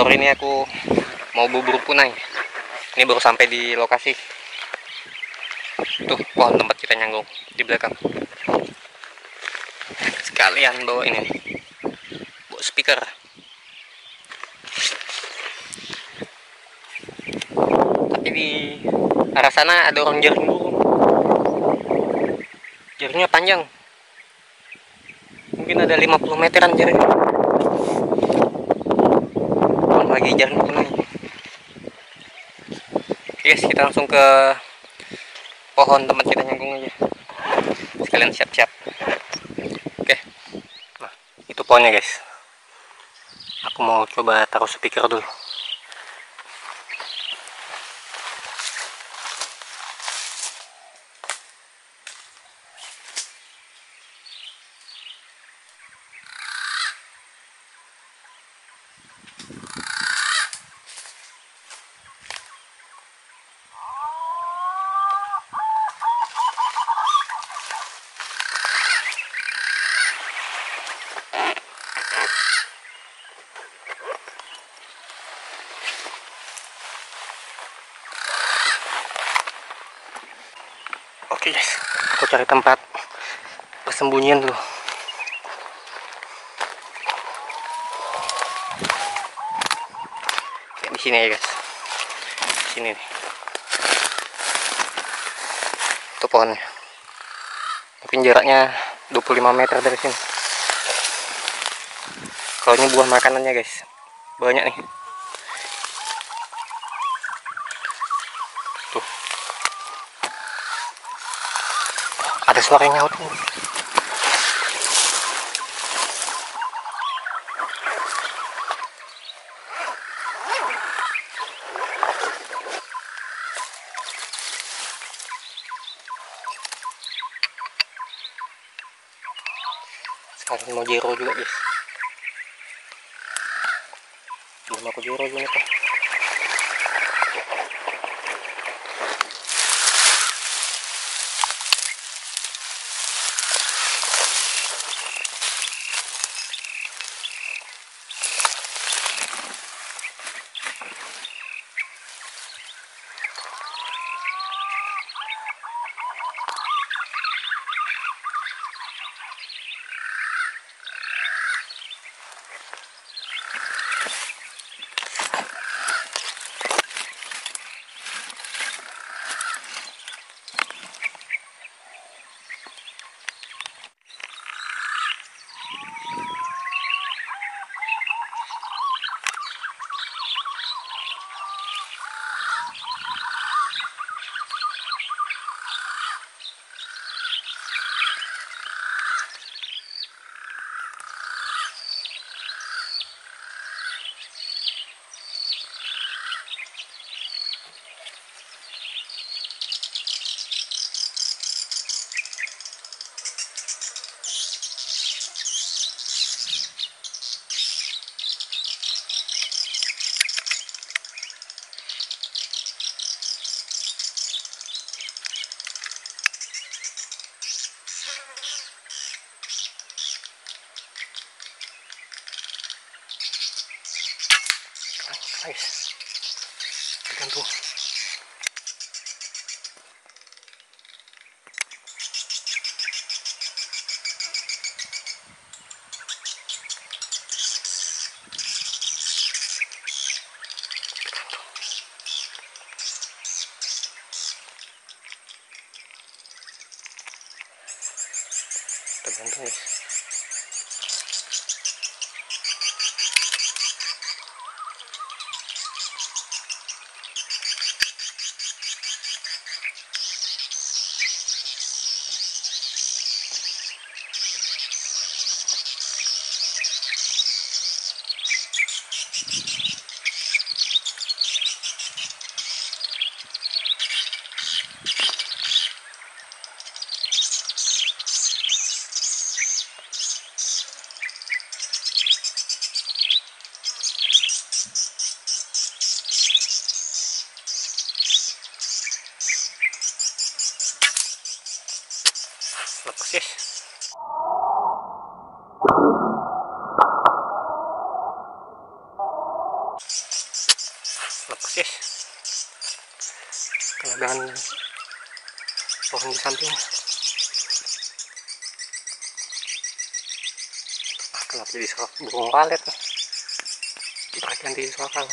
sore ini aku mau bubur punai. Ini baru sampai di lokasi. Tuh pohon tempat kita nyanggung di belakang. Sekalian bawa ini bawa speaker. Tapi di arah sana ada orang jaring burung. Jaringnya panjang. Mungkin ada 50 meteran jaring lagi punai guys kita langsung ke pohon tempat kita nyangkung aja. Sekalian siap-siap. Oke. Nah itu pohonnya guys. Aku mau coba taruh speaker dulu Oke guys, aku cari tempat persembunyian dulu. Kayak di sini ya guys. Di sini nih. Itu pohonnya. Mungkin jaraknya 25 meter dari sini. Kalau ini buah makanannya guys. Banyak nih. Ada suara yang nyaut sekarang mau jero juga guys. Belum aku jero juga nih はい、ありがと。Burung walet perhatian di soal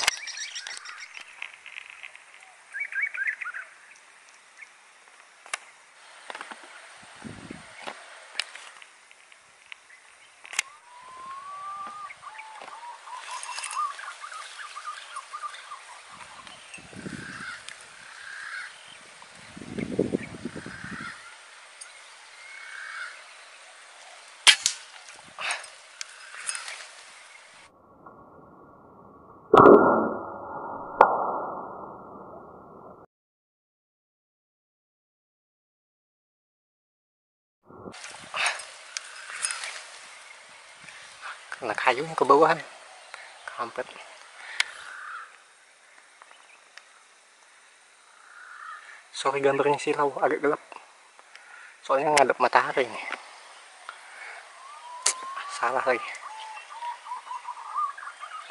kayunya ke bawahan. Kampret. Sorry gambarnya silau agak gelap. Soalnya ngadep matahari nih salah lagi.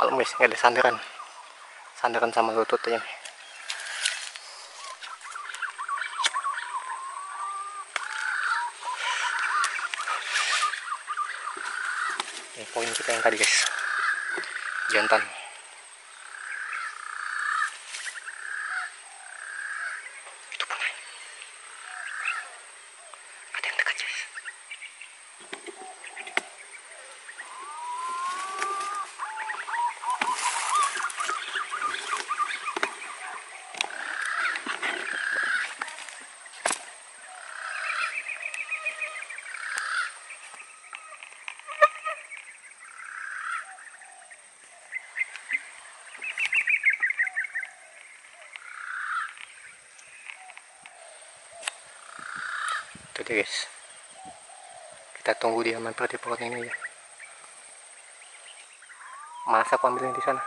Malam guys nggak ada sandaran. Sandaran sama lutut aja nih ini kita yang tadi guys. Jantan dia guys. Kita tunggu dia mampir di pohon ini ya masa aku ambilnya di sana?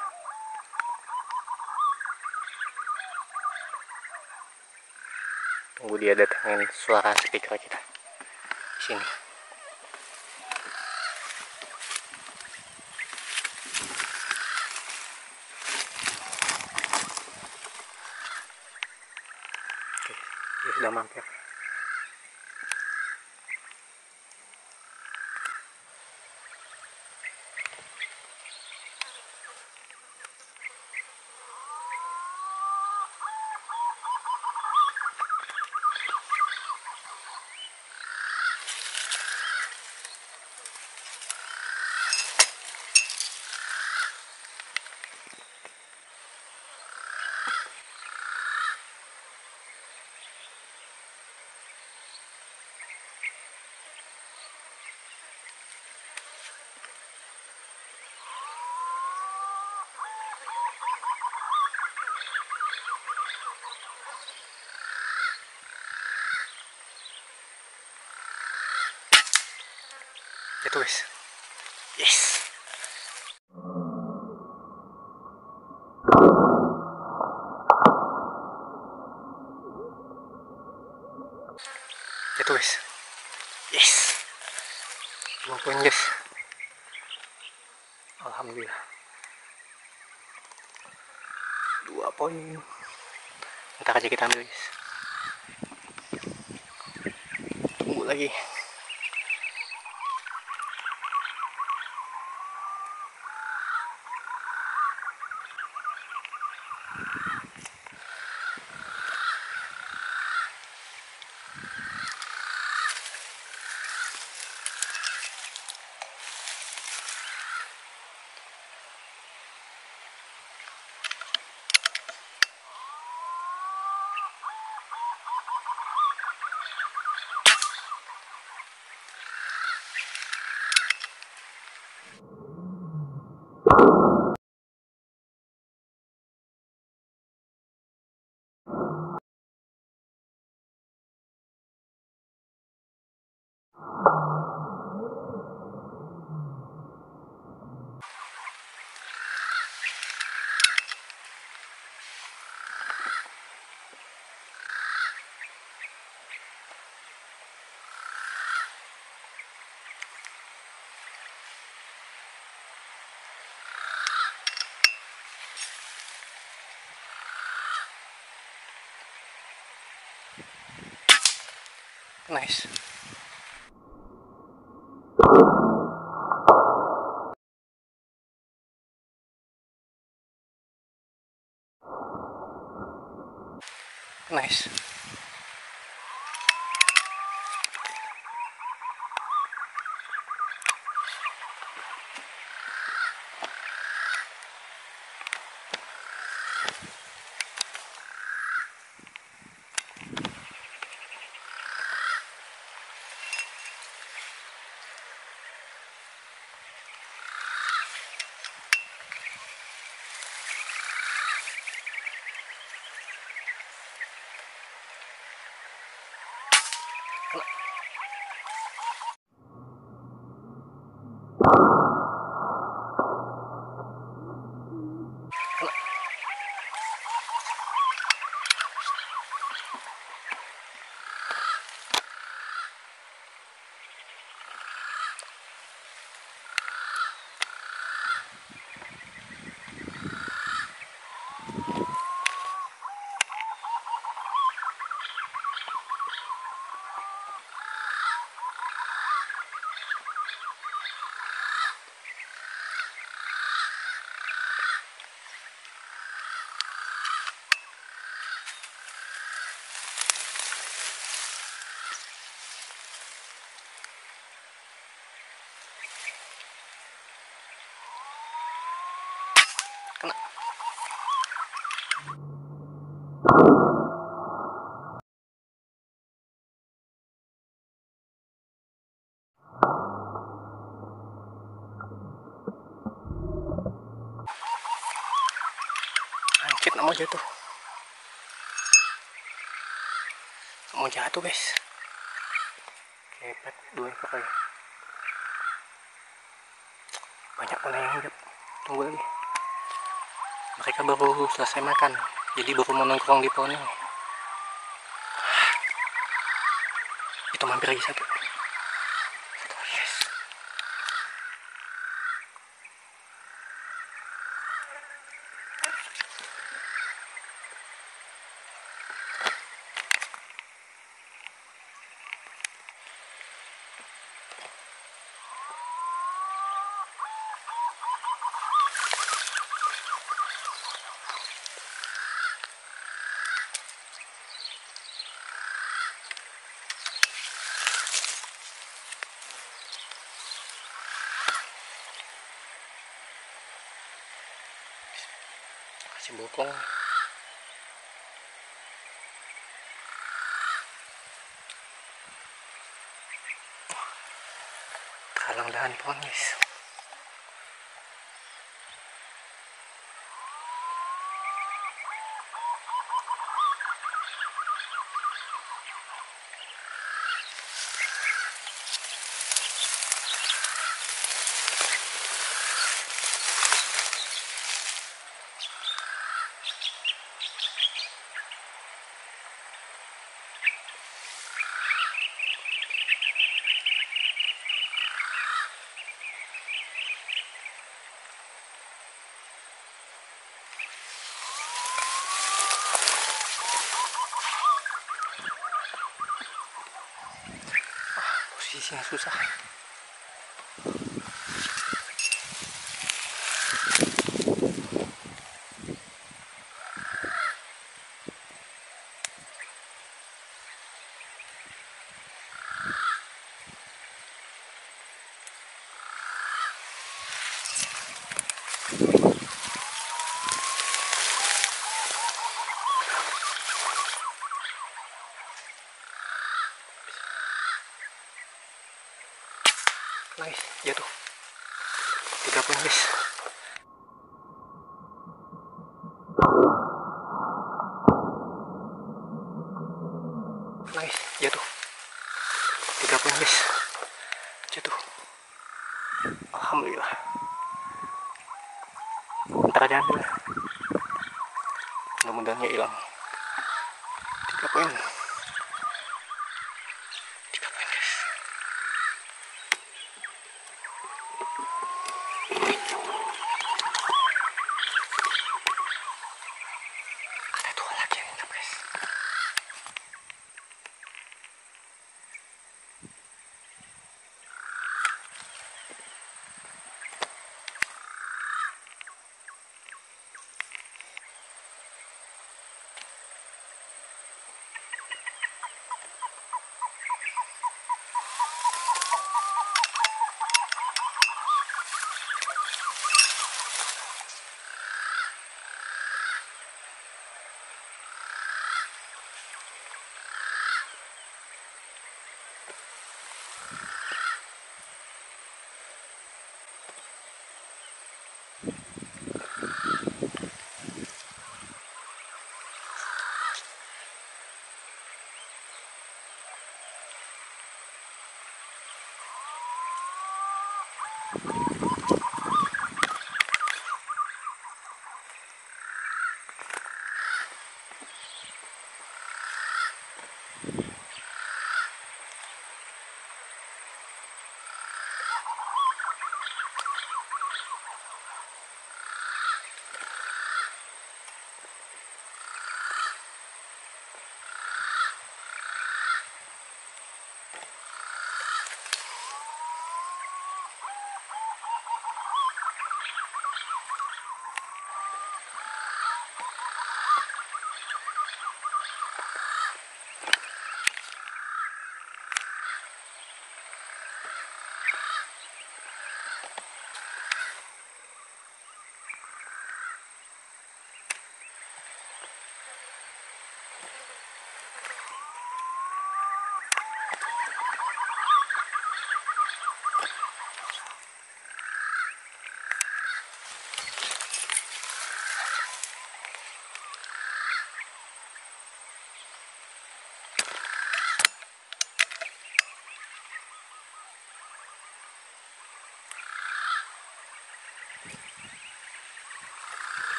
Tunggu dia datangin suara speaker kita. Sini. Oke, dia sudah mampir itu guys yes itu nice Thank Jatuh, guys. Kepet dua ekor lagi. Banyak mana yang hidup. Tunggu lagi. Mereka baru selesai makan. Jadi baru mau nongkrong di pohon ini. Itu mampir lagi satu. Satu, Kasih bokong. Kalang dahan pohon guys. Posisinya susah. Nice,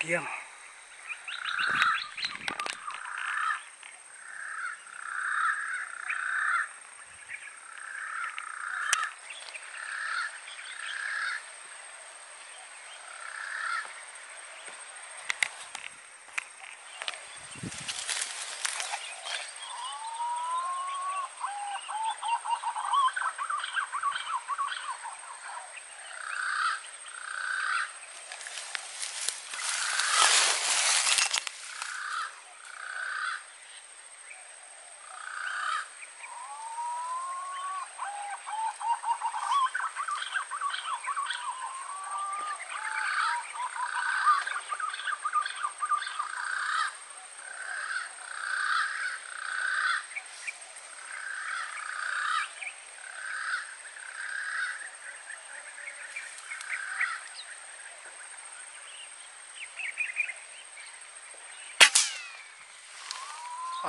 Gak mau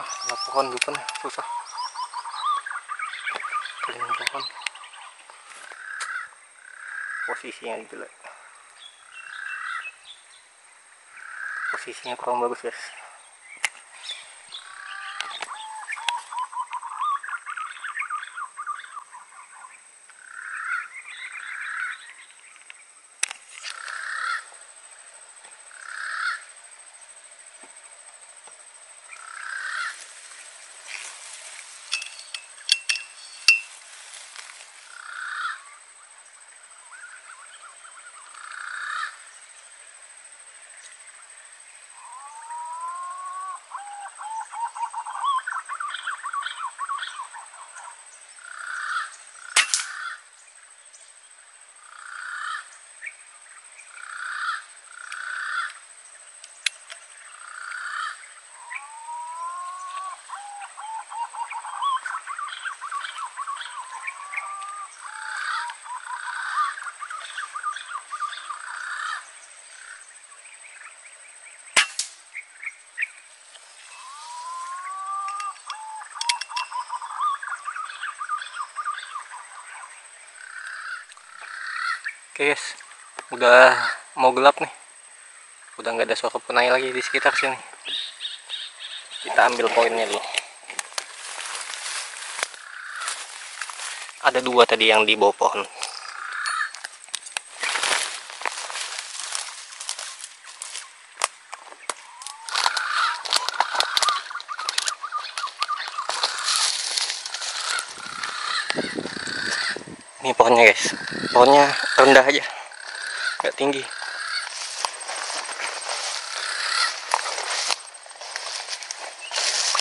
ah kena pohon lupa nih susah. Kalian pohon. Posisinya jelek posisinya kurang bagus guys Guys, udah mau gelap nih. Udah nggak ada sosok penai lagi di sekitar sini. Kita ambil poinnya dulu. Ada dua tadi yang di bawah pohon. Ini pohonnya guys. Pohonnya rendah aja. Nggak tinggi.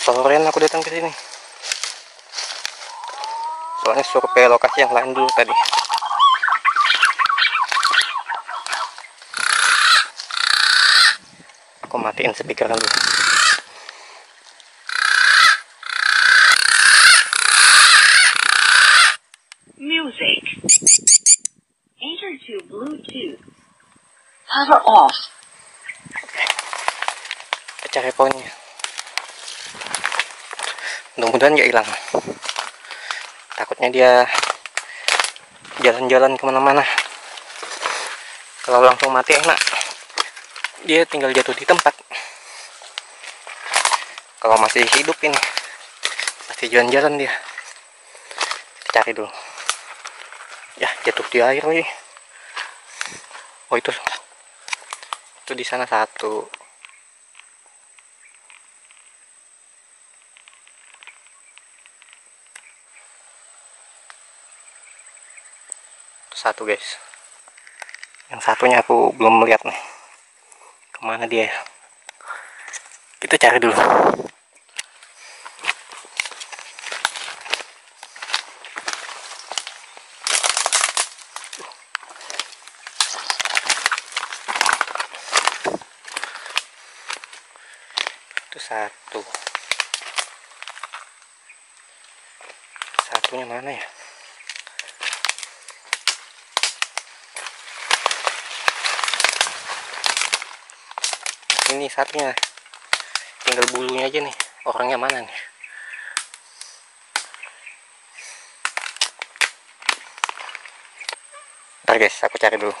sorean aku datang ke sini soalnya survei lokasi yang lain dulu tadi aku matiin speaker dulu Power off. kita cari poinnya. Mudah-mudahan gak hilang. Takutnya dia jalan-jalan ke mana-mana. Kalau langsung mati enak. Dia tinggal jatuh di tempat. Kalau masih hidup ini masih jalan-jalan dia. Kita cari dulu. Ya jatuh di air lagi. Oh itu itu di sana satu. Satu guys. Yang satunya aku belum melihat nih. Ke mana dia? Kita cari dulu satu. Satunya mana ya? Ini satunya. Tinggal bulunya aja nih. Orangnya mana nih? Ntar guys aku cari dulu.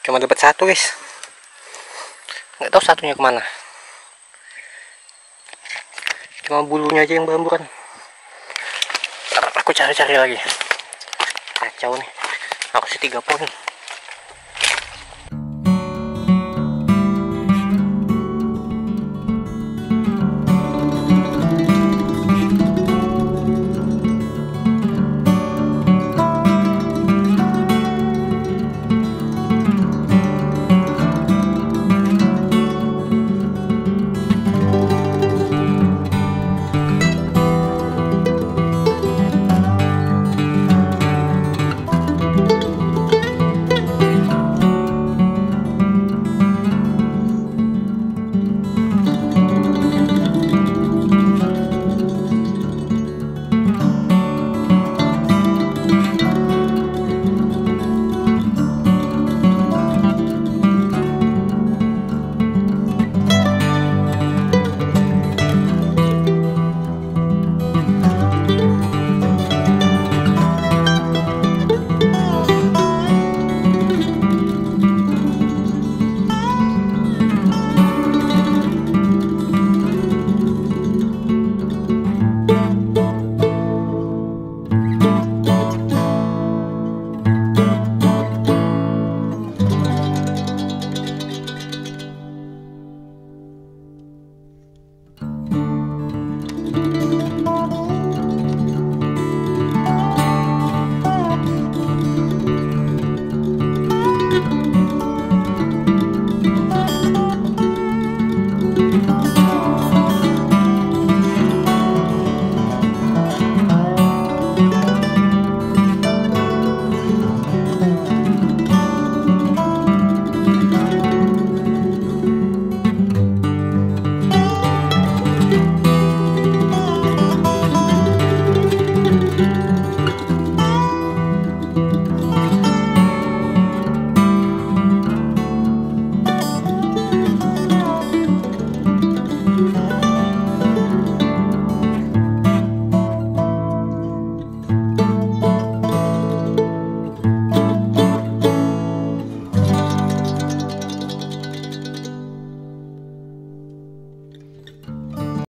Cuma dapat satu guys. Nggak tahu satunya ke mana cuma bulunya aja yang berhamburan Ntar aku cari-cari lagi. Kacau nih. Aku sih tiga poin